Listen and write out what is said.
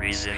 Reason